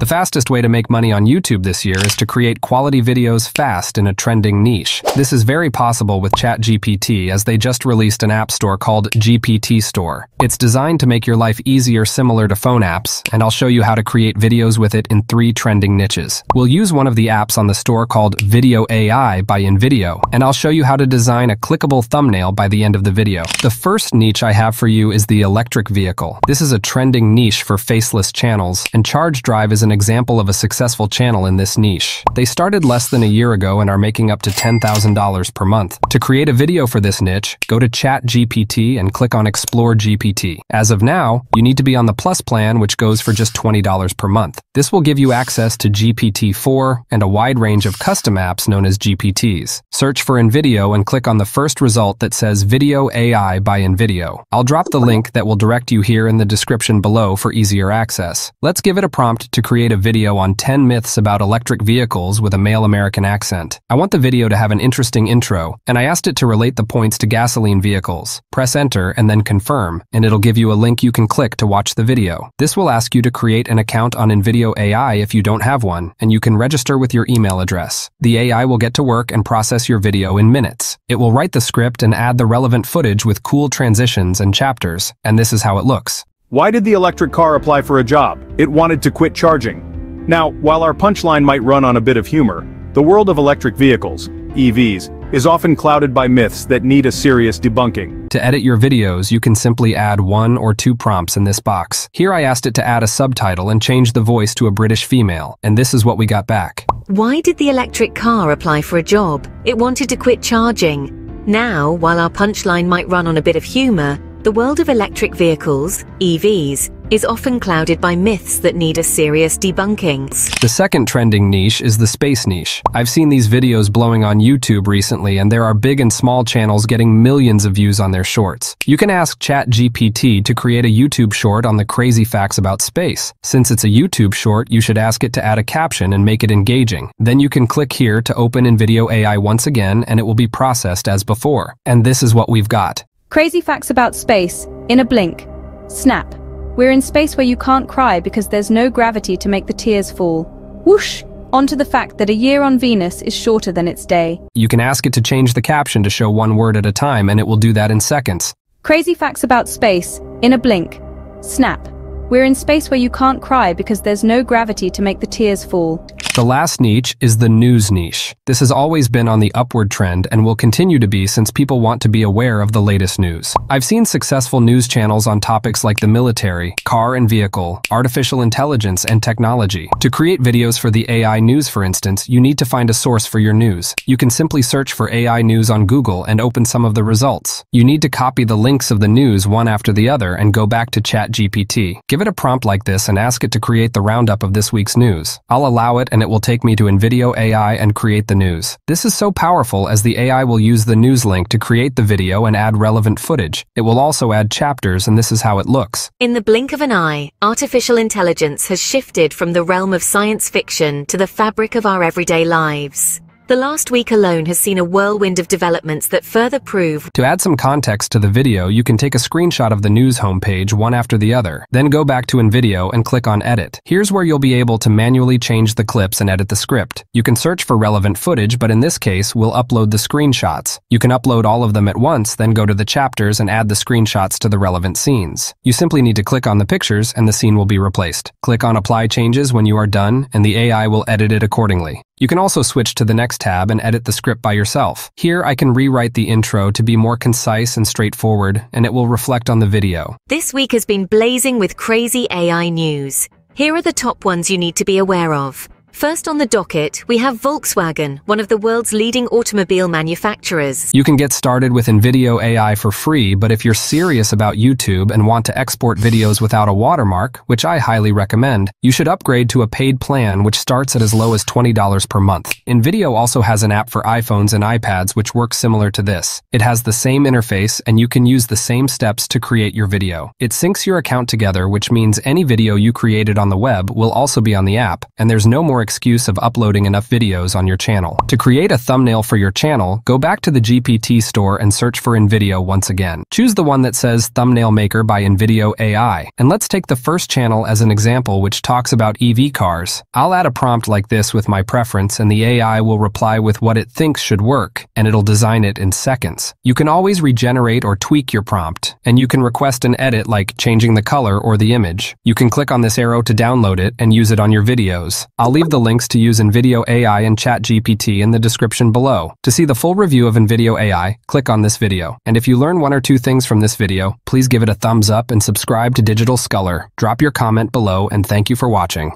The fastest way to make money on YouTube this year is to create quality videos fast in a trending niche. This is very possible with ChatGPT as they just released an app store called GPT Store. It's designed to make your life easier similar to phone apps, and I'll show you how to create videos with it in three trending niches. We'll use one of the apps on the store called Video AI by InVideo, and I'll show you how to design a clickable thumbnail by the end of the video. The first niche I have for you is the electric vehicle. This is a trending niche for faceless channels, and Charge Drive is an example of a successful channel in this niche. They started less than a year ago and are making up to $10,000 per month. To create a video for this niche, go to ChatGPT and click on Explore GPT. As of now, you need to be on the Plus plan, which goes for just $20 per month. This will give you access to GPT-4 and a wide range of custom apps known as GPTs. Search for InVideo and click on the first result that says Video AI by InVideo. I'll drop the link that will direct you here in the description below for easier access. Let's give it a prompt to create a video on 10 myths about electric vehicles with a male American accent. I want the video to have an interesting intro, and I asked it to relate the points to gasoline vehicles. Press enter and then confirm, and it'll give you a link you can click to watch the video. This will ask you to create an account on InVideo AI if you don't have one, and you can register with your email address. The AI will get to work and process your video in minutes. It will write the script and add the relevant footage with cool transitions and chapters, and this is how it looks. Why did the electric car apply for a job? It wanted to quit charging. Now, while our punchline might run on a bit of humor, the world of electric vehicles, EVs, is often clouded by myths that need a serious debunking. To edit your videos, you can simply add one or two prompts in this box. Here I asked it to add a subtitle and change the voice to a British female, and this is what we got back. Why did the electric car apply for a job? It wanted to quit charging. Now, while our punchline might run on a bit of humour, the world of electric vehicles, EVs, is often clouded by myths that need a serious debunking. The second trending niche is the space niche. I've seen these videos blowing on YouTube recently and there are big and small channels getting millions of views on their shorts. You can ask ChatGPT to create a YouTube short on the crazy facts about space. Since it's a YouTube short, you should ask it to add a caption and make it engaging. Then you can click here to open InVideo AI once again and it will be processed as before. And this is what we've got. Crazy facts about space, in a blink. Snap. We're in space where you can't cry because there's no gravity to make the tears fall. Whoosh! Onto the fact that a year on Venus is shorter than its day. You can ask it to change the caption to show one word at a time and it will do that in seconds. Crazy facts about space, in a blink. Snap. We're in space where you can't cry because there's no gravity to make the tears fall. The last niche is the news niche. This has always been on the upward trend and will continue to be since people want to be aware of the latest news. I've seen successful news channels on topics like the military, car and vehicle, artificial intelligence, and technology. To create videos for the AI news, for instance, you need to find a source for your news. You can simply search for AI news on Google and open some of the results. You need to copy the links of the news one after the other and go back to ChatGPT. Give it a prompt like this and ask it to create the roundup of this week's news. I'll allow it and it will take me to InVideo AI and create the news. This is so powerful as the AI will use the news link to create the video and add relevant footage. It will also add chapters and this is how it looks. In the blink of an eye, artificial intelligence has shifted from the realm of science fiction to the fabric of our everyday lives. The last week alone has seen a whirlwind of developments that further prove To add some context to the video, you can take a screenshot of the news homepage one after the other, then go back to InVideo and click on Edit. Here's where you'll be able to manually change the clips and edit the script. You can search for relevant footage, but in this case, we'll upload the screenshots. You can upload all of them at once, then go to the chapters and add the screenshots to the relevant scenes. You simply need to click on the pictures and the scene will be replaced. Click on Apply Changes when you are done, and the AI will edit it accordingly. You can also switch to the next tab and edit the script by yourself. Here, I can rewrite the intro to be more concise and straightforward, and it will reflect on the video. this week has been blazing with crazy AI news. Here are the top ones you need to be aware of. First on the docket, we have Volkswagen, one of the world's leading automobile manufacturers. You can get started with InVideo AI for free, but if you're serious about YouTube and want to export videos without a watermark, which I highly recommend, you should upgrade to a paid plan which starts at as low as $20 per month. InVideo also has an app for iPhones and iPads which works similar to this. It has the same interface and you can use the same steps to create your video. It syncs your account together, which means any video you created on the web will also be on the app, and there's no more more excuse of uploading enough videos on your channel. To create a thumbnail for your channel, go back to the GPT store and search for InVideo once again. Choose the one that says Thumbnail Maker by InVideo AI. And let's take the first channel as an example which talks about EV cars. I'll add a prompt like this with my preference and the AI will reply with what it thinks should work, and it'll design it in seconds. You can always regenerate or tweak your prompt, and you can request an edit like changing the color or the image. You can click on this arrow to download it and use it on your videos. I'll leave the links to use InVideo AI and ChatGPT in the description below. To see the full review of InVideo AI, click on this video. And if you learn one or two things from this video, please give it a thumbs up and subscribe to Digital Sculler. Drop your comment below and thank you for watching.